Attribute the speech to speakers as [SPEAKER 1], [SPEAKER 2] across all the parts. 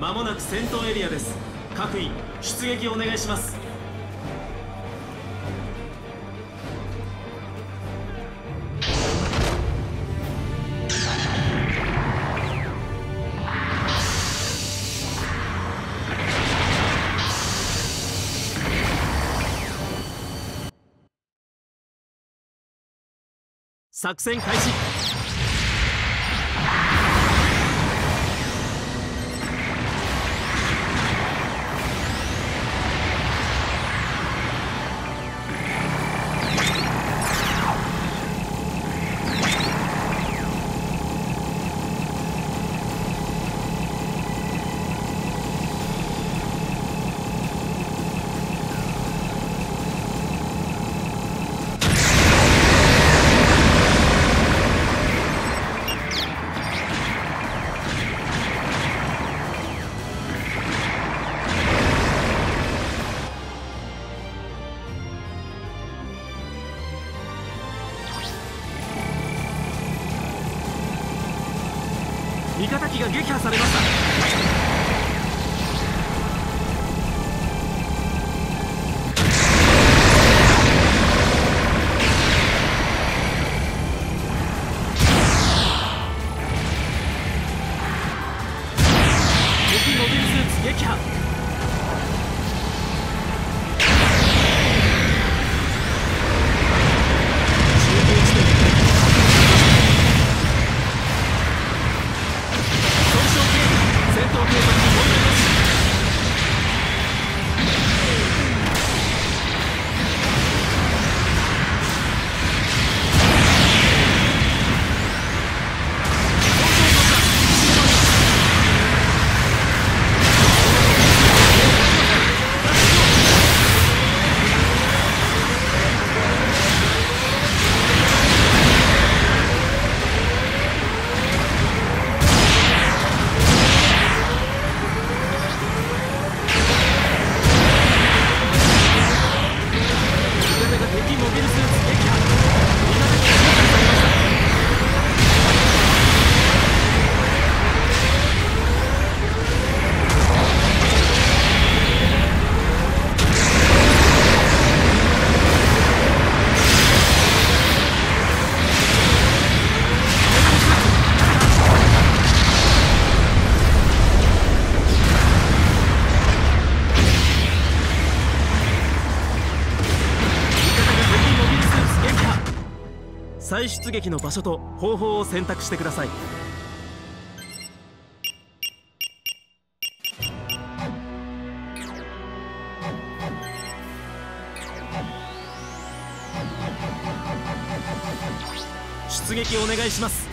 [SPEAKER 1] 間もなく戦闘エリアです。各員出撃お願いします。作戦開始。敵が撃破されました。再出撃の場所と方法を選択してください。出撃お願いします。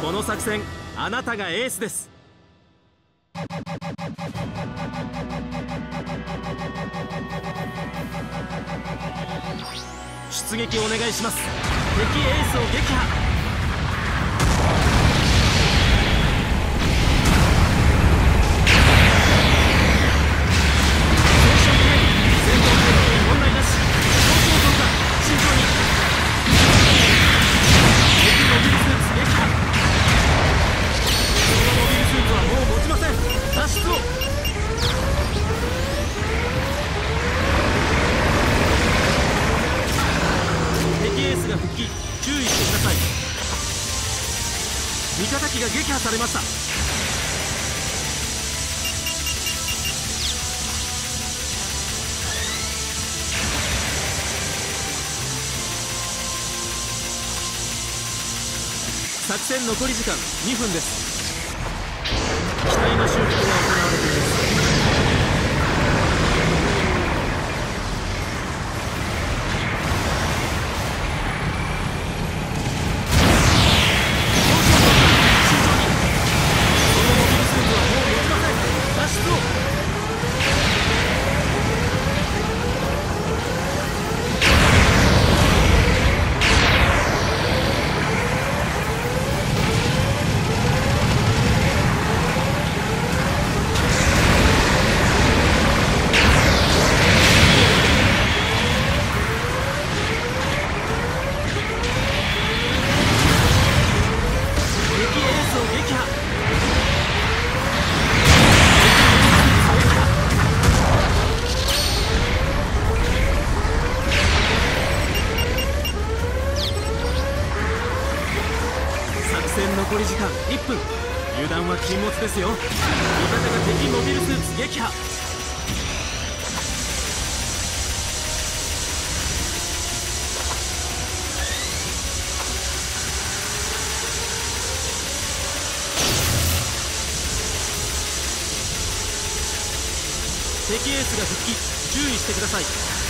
[SPEAKER 1] この作戦あなたがエースです。出撃お願いします。敵エースを撃破。作戦残り時間2分です。残り時間1分。油断は禁物ですよ。味方が敵モビルスーツ撃破。敵エースが復帰。注意してください。